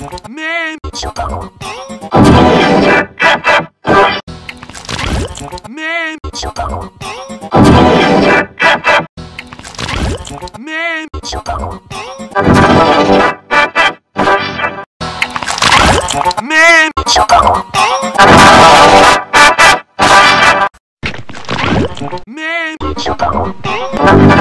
Man. Man. Man. Man. Man.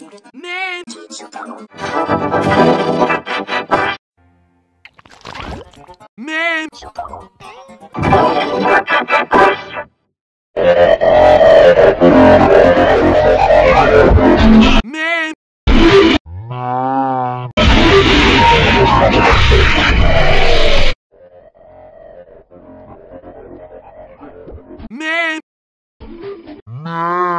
Man! Man! Man! Man! Man!